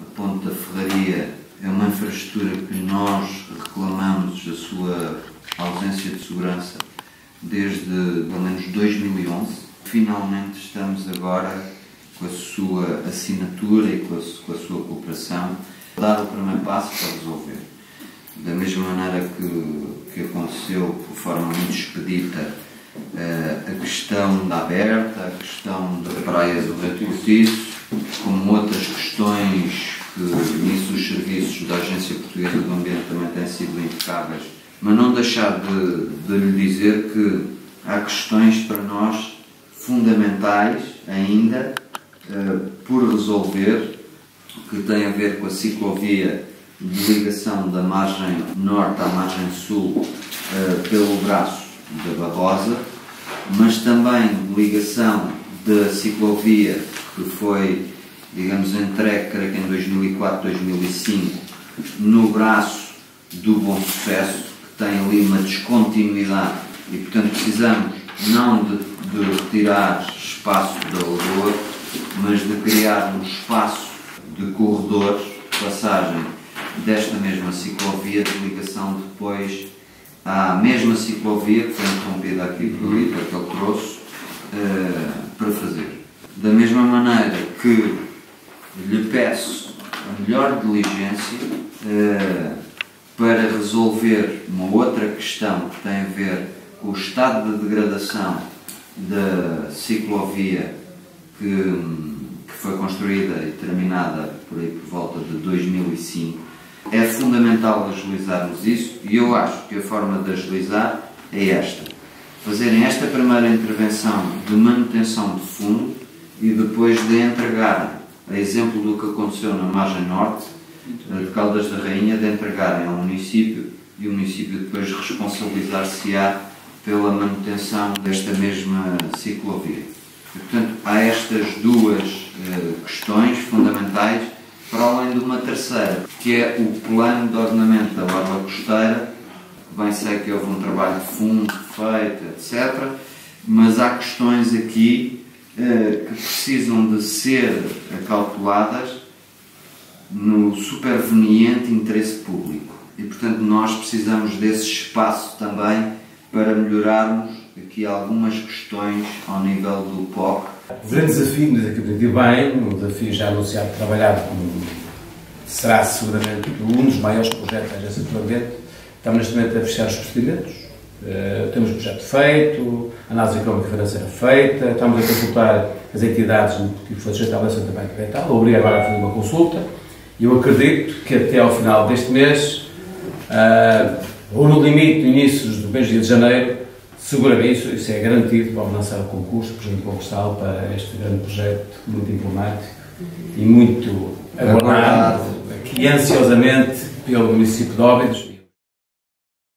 a ponte da Ferraria é uma infraestrutura que nós reclamamos a sua ausência de segurança desde pelo menos 2011. Finalmente estamos agora com a sua assinatura e com a, com a sua cooperação a dar o primeiro passo para resolver. Da mesma maneira que, que aconteceu de forma muito expedita eh, a questão da aberta, a questão da praia do Cortiço, como questões que nisso os serviços da Agência Portuguesa do Ambiente também têm sido impecáveis, mas não deixar de, de lhe dizer que há questões para nós fundamentais ainda uh, por resolver, que têm a ver com a ciclovia de ligação da margem norte à margem sul uh, pelo braço da Barrosa, mas também ligação da ciclovia que foi, digamos, que em 2004, 2005, no braço do Bom Sucesso, que tem ali uma descontinuidade e, portanto, precisamos não de, de retirar espaço da lagoa, mas de criar um espaço de corredores de passagem desta mesma ciclovia de ligação depois à mesma ciclovia que foi interrompida aqui por Lita, que ele trouxe, uh, para fazer. Da mesma maneira que lhe peço a melhor diligência uh, para resolver uma outra questão que tem a ver com o estado de degradação da ciclovia que, que foi construída e terminada por aí por volta de 2005 é fundamental agilizarmos isso e eu acho que a forma de agilizar é esta. Fazerem esta primeira intervenção de manutenção de fundo e depois de entregar, a exemplo do que aconteceu na margem norte, de Caldas da Rainha, de entregarem ao município e o município depois responsabilizar-se-á pela manutenção desta mesma ciclovia. E, portanto, há estas duas eh, questões fundamentais para além de uma terceira, que é o plano de ordenamento da orla costeira. Bem sei que houve um trabalho de fundo feito, etc. Mas há questões aqui eh, que precisam de ser acauteladas no superveniente interesse público. E, portanto, nós precisamos desse espaço também para melhorarmos aqui algumas questões ao nível do POC o grande desafio, mas aqui entendi bem, um desafio já anunciado, trabalhado, será seguramente um dos maiores projetos da Agência do Ambiente. Estamos neste momento a fechar os procedimentos, uh, temos o projeto feito, a análise económica financeira feita, estamos a consultar as entidades que foi sujeito à avaliação também ambiental, obrigo agora a fazer uma consulta, e eu acredito que até ao final deste mês, uh, ou no limite, no início do mês de janeiro, Seguramente isso, isso é garantido, vamos lançar o concurso, por exemplo, concursal para este grande projeto, muito emblemático e muito aguardado, aqui ansiosamente pelo município de Óbidos